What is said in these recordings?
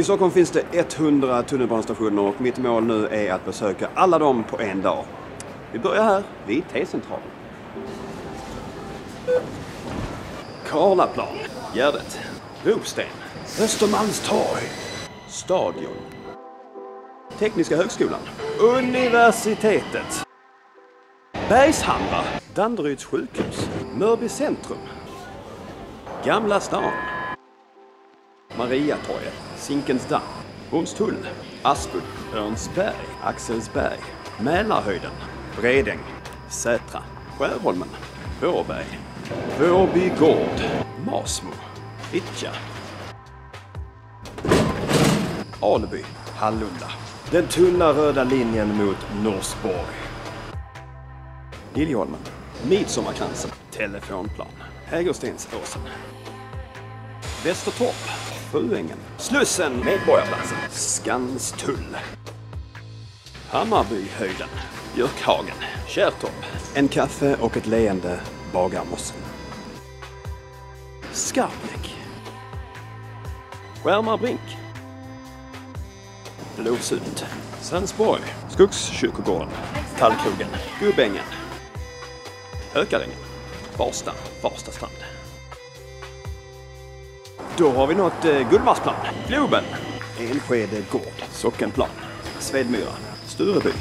I Stockholm finns det 100 tunnelbanestationer och mitt mål nu är att besöka alla dem på en dag. Vi börjar här vid T-centralen. Karlaplan, Gärdet, Ropsten, Östermalmstorg, Stadion, Tekniska högskolan, Universitetet, Bergshamra, Danderyds sjukhus, Mörby centrum, Gamla stan, Mariatorget, Zinkensdamm, Hornstull, Aspud Örnsberg, Axelsberg, Mälarhöjden, Bredäng, Sätra, Skärholmen, Vårberg, Vårby gård, Masmo, Fittja, Alby, Hallunda. Den tunna röda linjen mot Norsborg. Liljeholmen, Midsommarkransen, Telefonplan, Hägerstensåsen. Västertorp, Fruängen, Slussen, Medborgarplatsen, Skanstull. Hammarbyhöjden, Björkhagen, Kärrtorp. En kaffe och ett leende Bagarmossen. Skarpnäck. Skärmarbrink. Blåsut. Sandsborg. Skogskyrkogården. Tallkrogen. Gubbängen. Hökarängen. Farsta. Farsta strand. Då har vi nått eh, Gullmarsplan. Globen. Enskede gård. Sockenplan. Svedmyra. Stureby.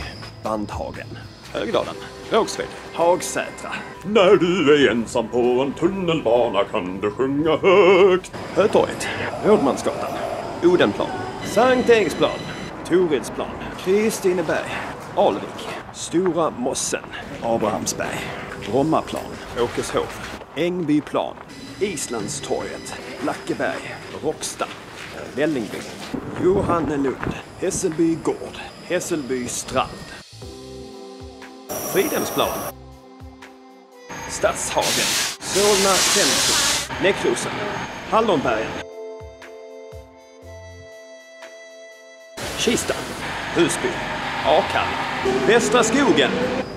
Bandhagen. Högdalen. Rågsved. Hagsätra. När du är ensam på en tunnelbana kan du sjunga högt. Hötorget. Rådmansgatan. Odenplan. Sankt Eriksplan. Toridsplan. Kristineberg. Alvik. Stora Mossen. Abrahamsberg. Brommaplan. Åkeshof. Ängbyplan. Islandstorget. Blackeberg. Råcksta. Vällingby. Johannelund. Hässelby gård. Hässelby strand. Fridhemsplan. Stadshagen. Solna centrum. Näckrosen. Hallonbergen. Kista. Husby. Akalla. Västra skogen.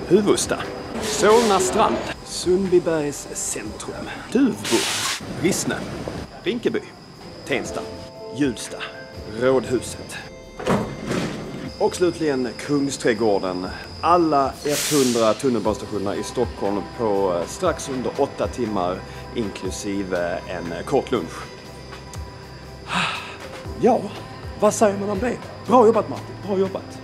Huvusta. Solna strand. Sundbybergs centrum. Duvbo. Rissne. Rinkeby. Tensta. Hjulsta. Rådhuset. Och slutligen Kungsträdgården. Alla 100 tunnelbanestationerna i Stockholm på eh, strax under 8 timmar inklusive en kort lunch. Ja, vad säger man om det? Bra jobbat Martin, bra jobbat.